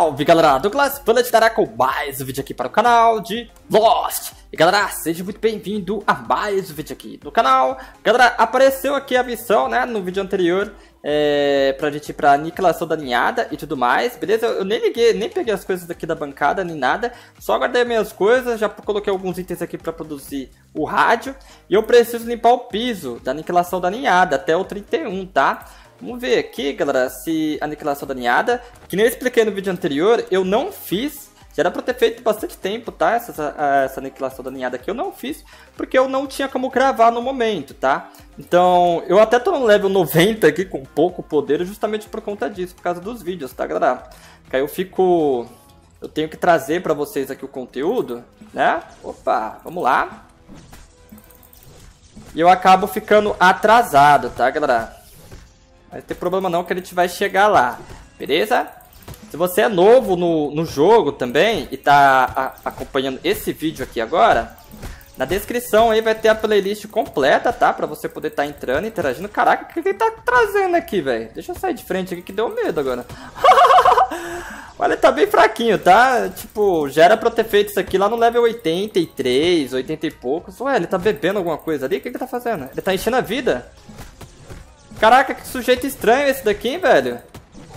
Salve galera, Douglas Bullet dará com mais um vídeo aqui para o canal de Lost E galera, seja muito bem-vindo a mais um vídeo aqui no canal Galera, apareceu aqui a missão, né, no vídeo anterior é, Pra gente ir pra aniquilação da ninhada e tudo mais, beleza? Eu, eu nem liguei, nem peguei as coisas aqui da bancada, nem nada Só guardei minhas coisas, já coloquei alguns itens aqui pra produzir o rádio E eu preciso limpar o piso da aniquilação da ninhada até o 31, tá? Vamos ver aqui, galera, se aniquilação da ninhada. Que nem eu expliquei no vídeo anterior, eu não fiz. Já era pra ter feito bastante tempo, tá? Essa, essa aniquilação da ninhada aqui eu não fiz, porque eu não tinha como gravar no momento, tá? Então, eu até tô no level 90 aqui, com pouco poder, justamente por conta disso, por causa dos vídeos, tá, galera? Que aí eu fico... Eu tenho que trazer pra vocês aqui o conteúdo, né? Opa, vamos lá. E eu acabo ficando atrasado, tá, galera? Não tem problema não que a gente vai chegar lá, beleza? Se você é novo no, no jogo também e tá a, acompanhando esse vídeo aqui agora, na descrição aí vai ter a playlist completa, tá? Pra você poder estar tá entrando, interagindo. Caraca, o que ele tá trazendo aqui, velho? Deixa eu sair de frente aqui que deu medo agora. Olha, tá bem fraquinho, tá? Tipo, já era pra eu ter feito isso aqui lá no level 83, 80 e poucos. Ué, ele tá bebendo alguma coisa ali? O que ele tá fazendo? Ele tá enchendo a vida? Caraca, que sujeito estranho esse daqui, velho.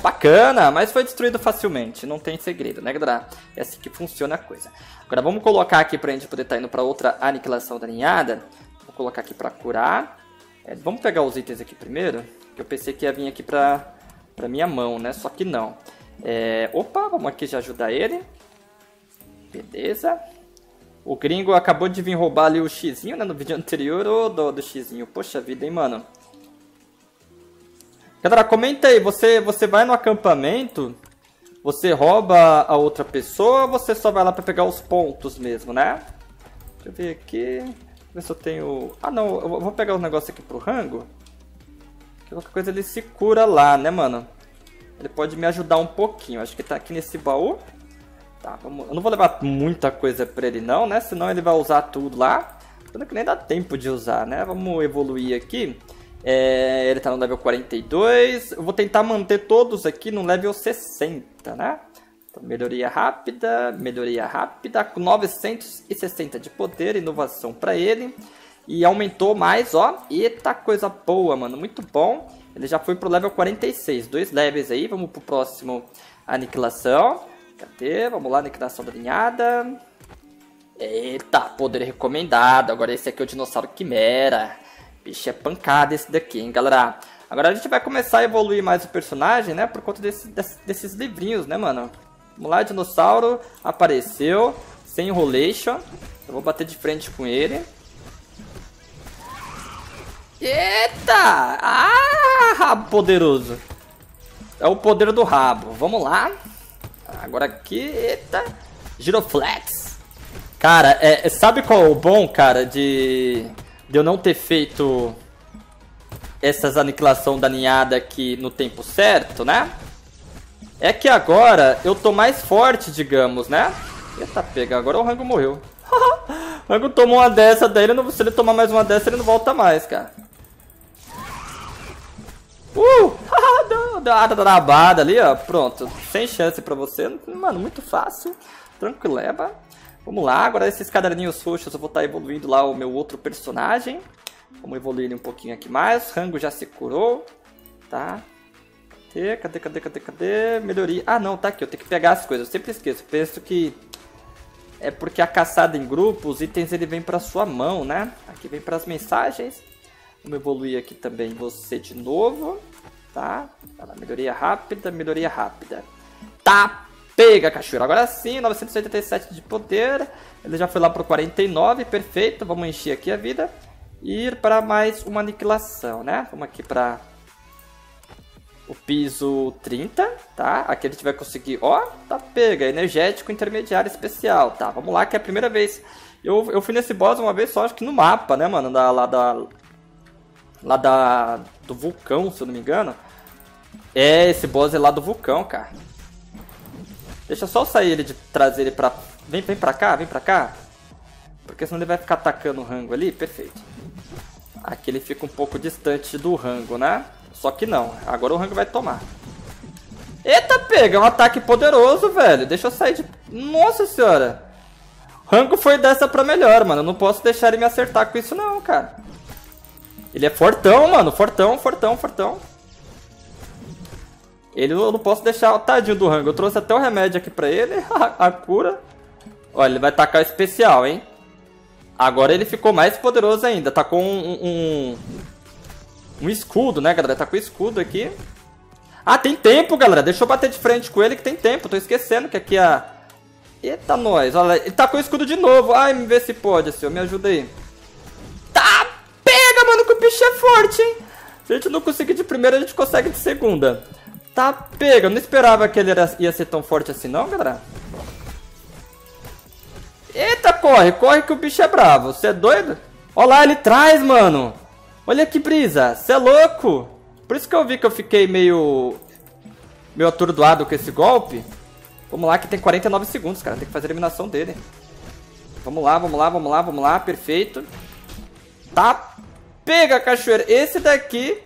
Bacana, mas foi destruído facilmente. Não tem segredo, né, galera? É assim que funciona a coisa. Agora vamos colocar aqui pra gente poder estar tá indo pra outra aniquilação da ninhada. Vou colocar aqui pra curar. É, vamos pegar os itens aqui primeiro. Que eu pensei que ia vir aqui pra, pra minha mão, né? Só que não. É, opa, vamos aqui já ajudar ele. Beleza. O gringo acabou de vir roubar ali o xizinho, né? No vídeo anterior. Ô, do, do xizinho. Poxa vida, hein, mano. Galera, comenta aí, você, você vai no acampamento, você rouba a outra pessoa ou você só vai lá pra pegar os pontos mesmo, né? Deixa eu ver aqui, ver se eu tenho... Ah não, eu vou pegar os negócios aqui pro rango. Qualquer coisa ele se cura lá, né, mano? Ele pode me ajudar um pouquinho, acho que tá aqui nesse baú. Tá, vamos... Eu não vou levar muita coisa pra ele não, né? Senão ele vai usar tudo lá. Tanto que nem dá tempo de usar, né? Vamos evoluir aqui. É, ele tá no level 42. Eu vou tentar manter todos aqui no level 60, né? Então, melhoria rápida, melhoria rápida, com 960 de poder, inovação para ele. E aumentou mais, ó. Eita, coisa boa, mano. Muito bom. Ele já foi pro level 46. Dois levels aí. Vamos pro próximo aniquilação. Cadê? Vamos lá, aniquilação da linhada. Eita, poder recomendado. Agora esse aqui é o dinossauro Quimera. Bicho, é pancada esse daqui, hein, galera. Agora a gente vai começar a evoluir mais o personagem, né? Por conta desse, desse, desses livrinhos, né, mano? Vamos lá, dinossauro apareceu. Sem enrolation. Eu vou bater de frente com ele. Eita! Ah, rabo poderoso. É o poder do rabo. Vamos lá. Agora aqui, eita. Giroflex. Cara, é, sabe qual é o bom, cara, de de eu não ter feito essas aniquilação da ninhada aqui no tempo certo, né? É que agora eu tô mais forte, digamos, né? Eita pega, agora o Rango morreu. o Rango tomou uma dessa, daí ele não, se ele tomar mais uma dessa, ele não volta mais, cara. Uh! Deu uma travada ali, ó. Pronto. Sem chance pra você. Mano, muito fácil. Tranquileba. Vamos lá, agora esses caderninhos roxos eu vou estar tá evoluindo lá o meu outro personagem. Vamos evoluir ele um pouquinho aqui mais. Rango já se curou, tá? Cadê, cadê, cadê, cadê, cadê? Melhoria. Ah, não, tá aqui. Eu tenho que pegar as coisas. Eu sempre esqueço. Penso que é porque a caçada em grupo, os itens ele vem para sua mão, né? Aqui vem para as mensagens. Vamos evoluir aqui também você de novo, tá? Melhoria rápida, melhoria rápida. Tá Pega, cachoeira. Agora sim, 987 de poder. Ele já foi lá pro 49, perfeito. Vamos encher aqui a vida. E ir para mais uma aniquilação, né? Vamos aqui para o piso 30, tá? Aqui a gente vai conseguir, ó, tá pega, energético intermediário especial, tá? Vamos lá, que é a primeira vez. Eu, eu fui nesse boss uma vez só, acho que no mapa, né, mano? Da, lá da... Lá da... Do vulcão, se eu não me engano. É, esse boss é lá do vulcão, cara. Deixa só sair ele de trazer ele pra... Vem, vem pra cá, vem pra cá. Porque senão ele vai ficar atacando o rango ali. Perfeito. Aqui ele fica um pouco distante do rango, né? Só que não. Agora o rango vai tomar. Eita, pega, é um ataque poderoso, velho. Deixa eu sair de... Nossa senhora. Rango foi dessa pra melhor, mano. Eu não posso deixar ele me acertar com isso não, cara. Ele é fortão, mano. Fortão, fortão, fortão. Ele eu não posso deixar o tadinho do rango. Eu trouxe até o remédio aqui pra ele. a, cura. Olha, ele vai tacar o especial, hein. Agora ele ficou mais poderoso ainda. Tá com um, um, um escudo, né, galera? Tá com escudo aqui. Ah, tem tempo, galera. Deixa eu bater de frente com ele que tem tempo. Tô esquecendo que aqui a... Eita, nós. Olha, ele tá com escudo de novo. Ai, me vê se pode, senhor. Me ajuda aí. Tá, pega, mano, que o bicho é forte, hein. Se a gente não conseguir de primeira, a gente consegue de segunda. Tá pega, eu não esperava que ele era, ia ser tão forte assim não, galera. Eita, corre, corre que o bicho é bravo. Você é doido? Olha lá, ele traz, mano. Olha que brisa, você é louco. Por isso que eu vi que eu fiquei meio... Meio atordoado com esse golpe. Vamos lá que tem 49 segundos, cara. Tem que fazer a eliminação dele. Vamos lá, vamos lá, vamos lá, vamos lá. Perfeito. Tá. Pega, cachoeira. Esse daqui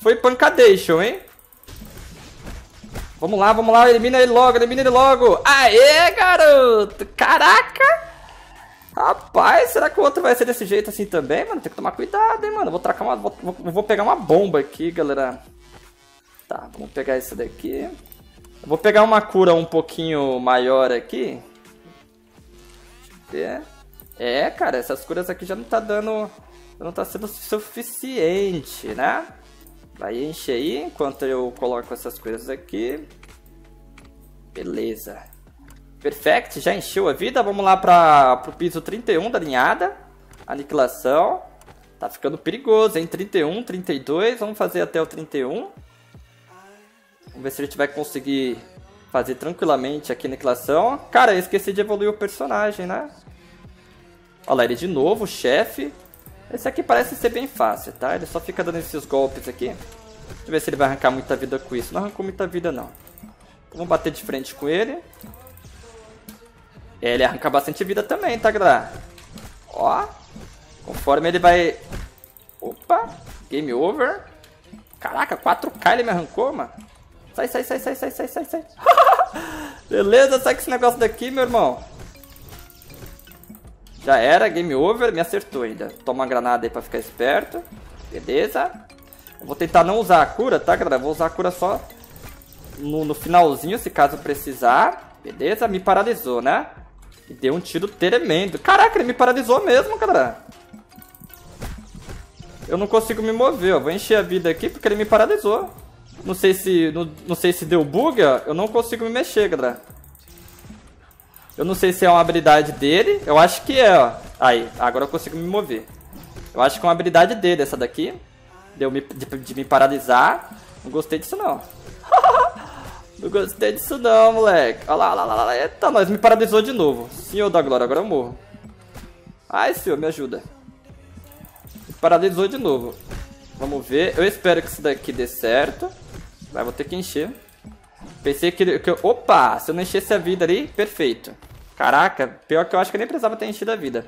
foi pancadation, hein? Vamos lá, vamos lá, elimina ele logo, elimina ele logo. Aê, garoto! Caraca! Rapaz, será que o outro vai ser desse jeito assim também, mano? Tem que tomar cuidado, hein, mano. Vou tracar uma. Vou, vou pegar uma bomba aqui, galera. Tá, vamos pegar esse daqui. Eu vou pegar uma cura um pouquinho maior aqui. É, é cara, essas curas aqui já não tá dando. Não tá sendo suficiente, né? Vai encher aí enquanto eu coloco essas coisas aqui. Beleza. Perfect, já encheu a vida. Vamos lá para o piso 31 da linhada. Aniquilação. Tá ficando perigoso, hein? 31, 32. Vamos fazer até o 31. Vamos ver se a gente vai conseguir fazer tranquilamente aqui a aniquilação. Cara, eu esqueci de evoluir o personagem, né? Olha lá, ele de novo, chefe. Esse aqui parece ser bem fácil, tá? Ele só fica dando esses golpes aqui. Deixa eu ver se ele vai arrancar muita vida com isso. Não arrancou muita vida, não. Então, vamos bater de frente com ele. É, ele arranca bastante vida também, tá, galera? Ó. Conforme ele vai... Opa. Game over. Caraca, 4k ele me arrancou, mano. Sai, sai, sai, sai, sai, sai, sai, sai. Beleza, sai com esse negócio daqui, meu irmão. Já era, game over, me acertou ainda. Toma uma granada aí pra ficar esperto. Beleza. Vou tentar não usar a cura, tá, galera? Vou usar a cura só no, no finalzinho, se caso precisar. Beleza, me paralisou, né? E deu um tiro tremendo. Caraca, ele me paralisou mesmo, galera. Eu não consigo me mover, ó. Vou encher a vida aqui porque ele me paralisou. Não sei se, não, não sei se deu bug, ó. Eu não consigo me mexer, galera. Eu não sei se é uma habilidade dele. Eu acho que é, ó. Aí, agora eu consigo me mover. Eu acho que é uma habilidade dele essa daqui. Deu de, de me paralisar. Não gostei disso, não. não gostei disso, não, moleque. Olha lá, olha lá, olha lá. Eita, nós me paralisou de novo. Senhor da glória, agora eu morro. Ai, senhor, me ajuda. Me paralisou de novo. Vamos ver. Eu espero que isso daqui dê certo. Vai, vou ter que encher. Pensei que, que... Opa! Se eu não enchesse a vida ali, perfeito. Caraca, pior que eu acho que eu nem precisava ter enchido a vida.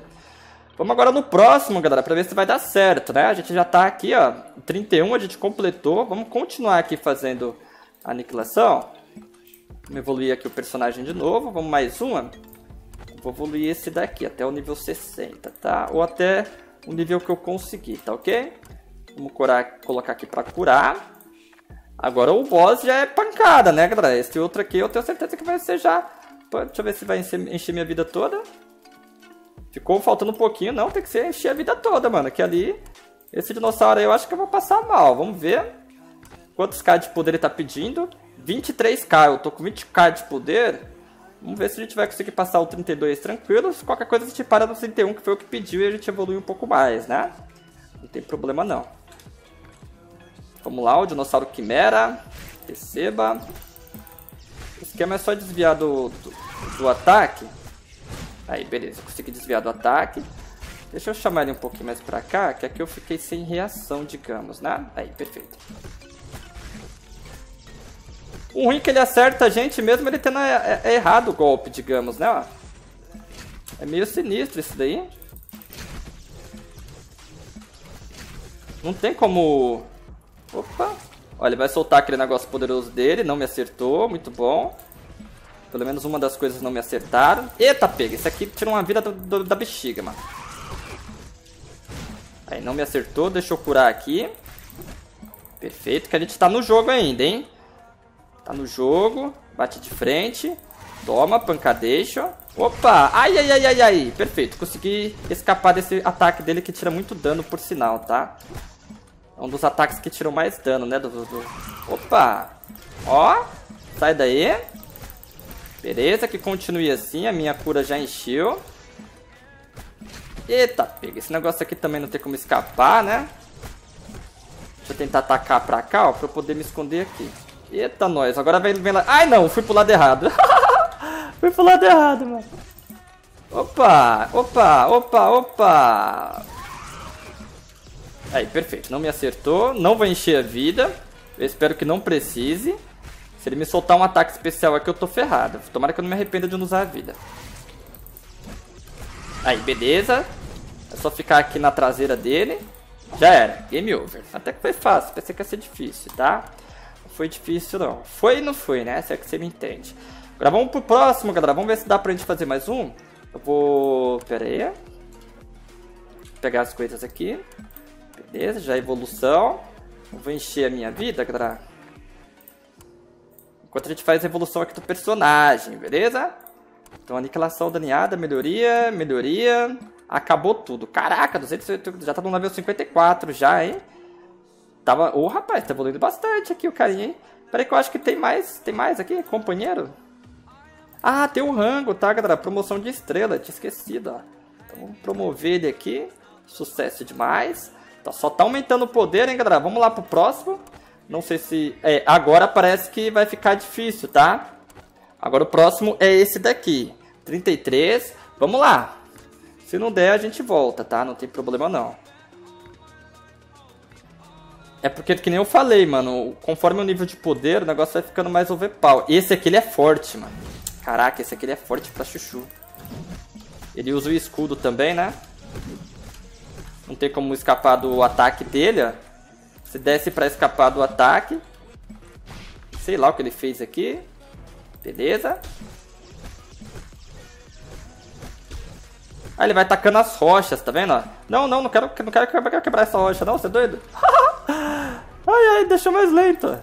Vamos agora no próximo, galera, pra ver se vai dar certo, né? A gente já tá aqui, ó, 31, a gente completou. Vamos continuar aqui fazendo a aniquilação. Vamos evoluir aqui o personagem de novo. Vamos mais uma. Vou evoluir esse daqui até o nível 60, tá? Ou até o nível que eu conseguir, tá ok? Vamos curar, colocar aqui pra curar. Agora o boss já é pancada, né, galera? Esse outro aqui eu tenho certeza que vai ser já... Deixa eu ver se vai encher, minha vida toda. Ficou faltando um pouquinho. Não, tem que ser encher a vida toda, mano. Que ali, esse dinossauro aí eu acho que eu vou passar mal. Vamos ver quantos K de poder ele tá pedindo. 23k, eu tô com 20k de poder. Vamos ver se a gente vai conseguir passar o 32 tranquilo. Qualquer coisa a gente para no 31, que foi o que pediu, e a gente evolui um pouco mais, né? Não tem problema não. Vamos lá, o dinossauro quimera. Receba. O esquema é só desviar do, do, do ataque. Aí, beleza. Consegui desviar do ataque. Deixa eu chamar ele um pouquinho mais pra cá, que aqui eu fiquei sem reação, digamos, né? Aí, perfeito. O ruim é que ele acerta a gente mesmo ele tendo é, é errado o golpe, digamos, né? É meio sinistro isso daí. Não tem como Opa! Ó, ele vai soltar aquele negócio poderoso dele, não me acertou, muito bom. Pelo menos uma das coisas não me acertaram. Eita, pega, esse aqui tira uma vida do, do, da bexiga, mano. Aí, não me acertou, deixa eu curar aqui. Perfeito, que a gente tá no jogo ainda, hein? Tá no jogo, bate de frente. Toma, pancadeixo. Opa! Ai, ai, ai, ai, ai. Perfeito. Consegui escapar desse ataque dele que tira muito dano, por sinal, tá? É um dos ataques que tiram mais dano, né? Do, do... Opa! Ó! Sai daí. Beleza, que continue assim. A minha cura já encheu. Eita, pega. Esse negócio aqui também não tem como escapar, né? Deixa eu tentar atacar pra cá, ó. Pra eu poder me esconder aqui. Eita, nós. Agora vem, vem lá. Ai, não. Fui pro lado errado. Fui pro lado errado, mano. Opa, opa, opa, opa. Aí, perfeito. Não me acertou. Não vai encher a vida. Eu espero que não precise. Se ele me soltar um ataque especial aqui, eu tô ferrado. Tomara que eu não me arrependa de não usar a vida. Aí, beleza. É só ficar aqui na traseira dele. Já era. Game over. Até que foi fácil. Pensei que ia ser difícil, tá? Não foi difícil, não. Foi e não foi, né? Se é que você me entende. Agora vamos pro próximo, galera. Vamos ver se dá pra gente fazer mais um. Eu vou... Pera aí. Vou pegar as coisas aqui. Beleza, já evolução. Eu vou encher a minha vida, galera. Enquanto a gente faz a evolução aqui do personagem, beleza? Então, aniquilação daniada, melhoria, melhoria. Acabou tudo. Caraca, 208, já tá no level 54 já, hein? Tava... Ô, oh, rapaz, tá evoluindo bastante aqui o carinha, hein? Peraí que eu acho que tem mais, tem mais aqui, companheiro. Ah, tem o rango, tá, galera? Promoção de estrela, tinha esquecido, ó. Então, vamos promover ele aqui. Sucesso demais. Tá, só tá aumentando o poder, hein, galera? Vamos lá pro próximo. Não sei se... É, agora parece que vai ficar difícil, tá? Agora o próximo é esse daqui. 33. Vamos lá. Se não der, a gente volta, tá? Não tem problema, não. É porque, que nem eu falei, mano, conforme o nível de poder, o negócio vai ficando mais overpower. Esse aqui, ele é forte, mano. Caraca, esse aqui ele é forte pra chuchu. Ele usa o escudo também, né? Não tem como escapar do ataque dele, ó. Você desce pra escapar do ataque. Sei lá o que ele fez aqui. Beleza. Ah, ele vai atacando as rochas, tá vendo? Não, não, não quero, não quero quebrar essa rocha, não, você é doido? ai, ai, deixou mais lento.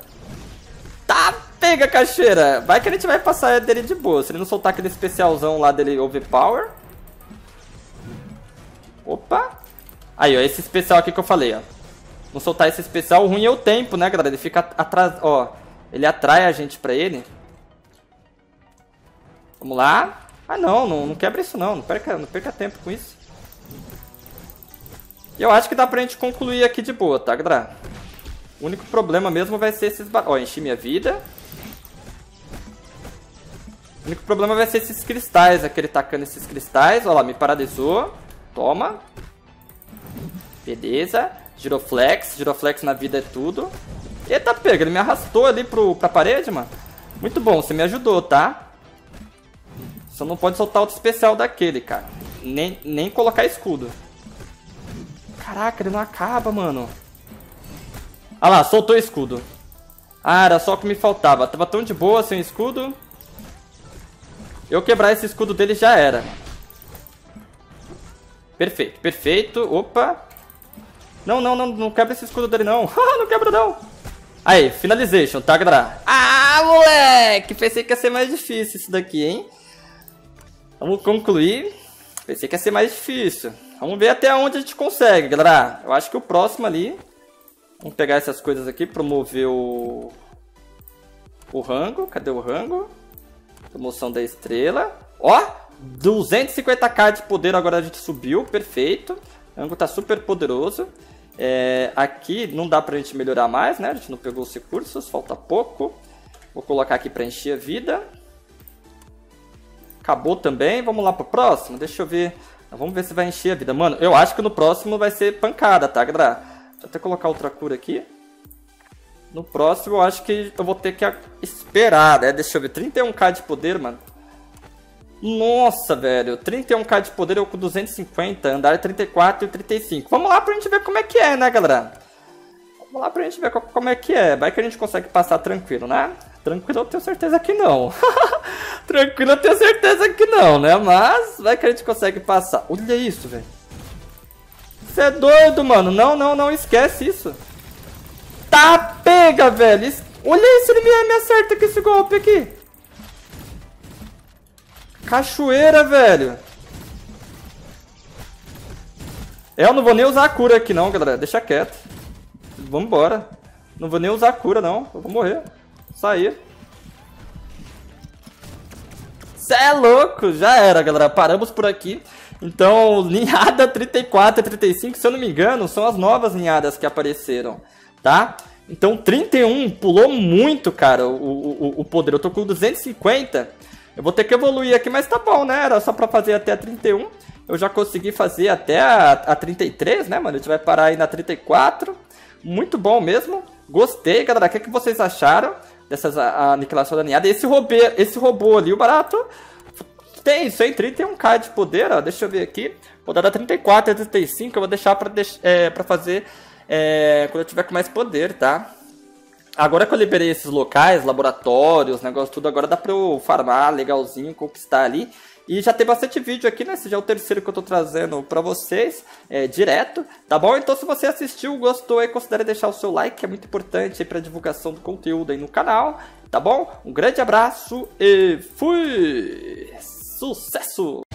Tá Pega, caixeira. Vai que a gente vai passar dele de boa. Se ele não soltar aquele especialzão lá dele overpower. Opa. Aí, ó. Esse especial aqui que eu falei, ó. Não soltar esse especial, o ruim é o tempo, né, galera? Ele fica atrás, ó. Ele atrai a gente pra ele. Vamos lá. Ah, não, não, não quebra isso não. Não perca, não perca tempo com isso. E eu acho que dá pra gente concluir aqui de boa, tá, galera? O único problema mesmo vai ser esses... Ó, enchi minha vida. O único problema vai ser esses cristais, aquele tacando esses cristais. Olha lá, me paralisou. Toma. Beleza. Giroflex. Giroflex na vida é tudo. Eita, pega. Ele me arrastou ali pro, pra parede, mano. Muito bom, você me ajudou, tá? Só não pode soltar outro especial daquele, cara. Nem, nem colocar escudo. Caraca, ele não acaba, mano. Ah lá, soltou o escudo. Ah, era só o que me faltava. Tava tão de boa sem escudo. Eu quebrar esse escudo dele já era. Perfeito, perfeito. Opa. Não, não, não, não quebra esse escudo dele não. não quebra não. Aí, finalization, tá, galera? Ah, moleque! Pensei que ia ser mais difícil isso daqui, hein? Vamos concluir. Pensei que ia ser mais difícil. Vamos ver até onde a gente consegue, galera. Eu acho que o próximo ali... Vamos pegar essas coisas aqui, promover o... O rango. Cadê o rango? Promoção da estrela. Ó, 250k de poder agora a gente subiu, perfeito. O Ango tá super poderoso. É, aqui não dá pra gente melhorar mais, né? A gente não pegou os recursos, falta pouco. Vou colocar aqui pra encher a vida. Acabou também. Vamos lá pro próximo. Deixa eu ver. Vamos ver se vai encher a vida. Mano, eu acho que no próximo vai ser pancada, tá, galera? Deixa eu até colocar outra cura aqui. No próximo eu acho que eu vou ter que esperar, né? Deixa eu ver, 31k de poder, mano. Nossa, velho, 31k de poder eu com 250, andar 34 e 35. Vamos lá pra gente ver como é que é, né, galera? Vamos lá pra gente ver como é que é. Vai que a gente consegue passar tranquilo, né? Tranquilo eu tenho certeza que não. tranquilo eu tenho certeza que não, né? Mas vai que a gente consegue passar. Olha isso, velho. Você é doido, mano. Não, não, não esquece isso. Tá, pega, velho. Olha se ele me, me acerta com esse golpe aqui. Cachoeira, velho. É, eu não vou nem usar a cura aqui não, galera. Deixa quieto. Vambora. Não vou nem usar a cura, não. Eu vou morrer. Sair. Cê é louco. Já era, galera. Paramos por aqui. Então, linhada 34 e 35, se eu não me engano, são as novas linhadas que apareceram, tá? Então, 31 pulou muito, cara, o, o, o poder. Eu tô com 250. Eu vou ter que evoluir aqui, mas tá bom, né? Era só pra fazer até a 31. Eu já consegui fazer até a, a 33, né, mano? A gente vai parar aí na 34. Muito bom mesmo. Gostei, galera. O que, é que vocês acharam dessas a, aniquilação da ninhada? Esse robô, esse robô ali, o barato, tem isso aí, 31k de poder, ó. Deixa eu ver aqui. Vou dar 34 e 35, eu vou deixar pra, deix é, pra fazer é, quando eu tiver com mais poder, tá? Agora que eu liberei esses locais, laboratórios, negócio tudo, agora dá pra eu farmar legalzinho, conquistar ali. E já tem bastante vídeo aqui, né? Esse já é o terceiro que eu tô trazendo pra vocês, é, direto, tá bom? Então se você assistiu, gostou aí, considere deixar o seu like, que é muito importante aí pra divulgação do conteúdo aí no canal, tá bom? Um grande abraço e fui! Sucesso!